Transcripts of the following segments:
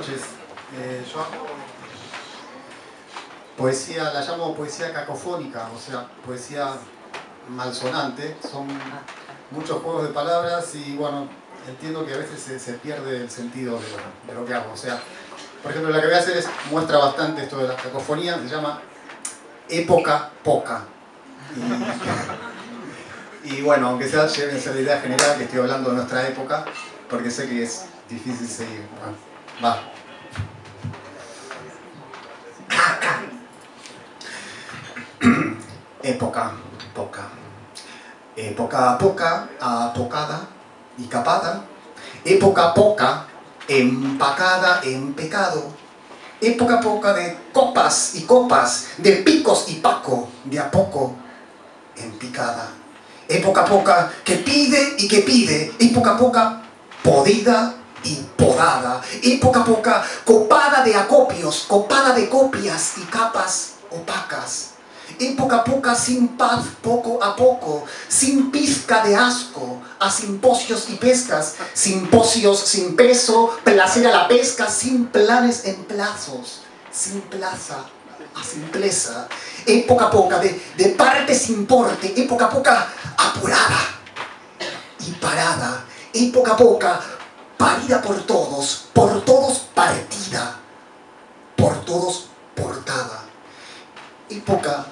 noches. Eh, yo poesía, la llamo poesía cacofónica, o sea, poesía malsonante. Son muchos juegos de palabras y bueno, entiendo que a veces se, pierde el sentido de lo, que hago. O sea, por ejemplo, la que voy a hacer es, muestra bastante esto de la cacofonía, se llama época poca. Y, bueno, aunque sea, llévense la idea general que estoy hablando de nuestra época, porque sé que es difícil seguir. va. Época poca. Época poca, apocada y capada. Época poca, empacada en pecado. Época poca de copas y copas, de picos y paco, de a poco en picada. Época poca que pide y que pide. Época poca podida y podada. Época poca copada de acopios, copada de copias y capas opacas época a poca, sin paz, poco a poco, sin pizca de asco, a simposios y pescas, simposios sin peso, placer a la pesca, sin planes en plazos, sin plaza a simpleza, época a poca, de, de parte sin porte, época a poca, apurada y parada, época a poca, parida por todos, por todos partida, por todos portada, época poca,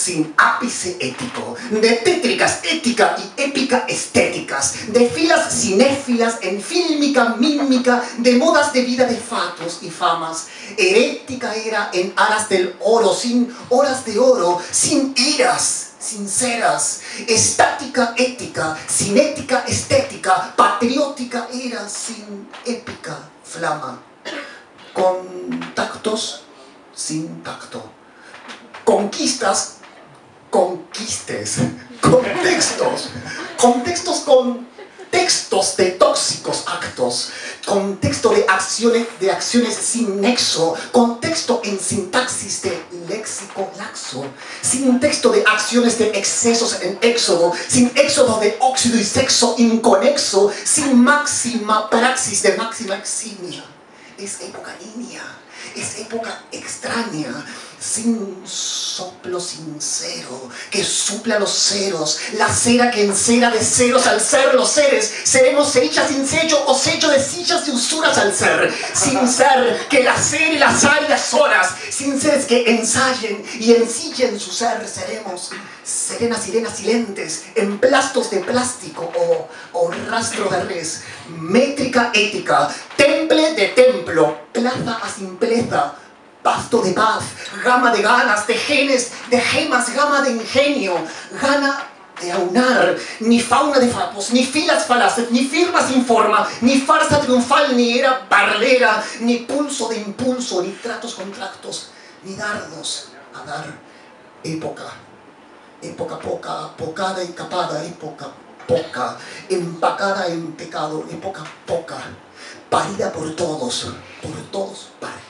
sin ápice ético, de tétricas ética y épica estéticas, de filas cinéfilas en fílmica, mímica, de modas de vida de fatos y famas. Herética era en aras del oro, sin horas de oro, sin iras sinceras, estática ética, cinética estética, patriótica era sin épica flama, contactos sin tacto. Conquistas, conquistes, contextos, contextos con textos de tóxicos actos, contexto de acciones, de acciones sin nexo, contexto en sintaxis de léxico laxo, sin texto de acciones de excesos en éxodo, sin éxodo de óxido y sexo inconexo, sin máxima praxis de máxima eximia. Es época niña, es época extraña, sin soplo sincero, que supla los ceros, la cera que encera de ceros al ser los seres, seremos cerillas sin sello o sello de sillas de usuras al ser, sin ser que la ser y las áreas horas, sin seres que ensayen y ensillen su ser, seremos serenas sirenas silentes, emplastos de plástico o, o rastro de res, métrica ética, temple de templo, plaza a simpleza, pasto de paz, gama de ganas, de genes, de gemas, gama de ingenio, gana de aunar, ni fauna de fapos, ni filas falaces, ni firma sin forma, ni farsa triunfal, ni era barrera, ni pulso de impulso, ni tratos contractos, ni dardos a dar. Época, época poca, pocada y capada, época poca, empacada en pecado, época poca, parida por todos, por todos partida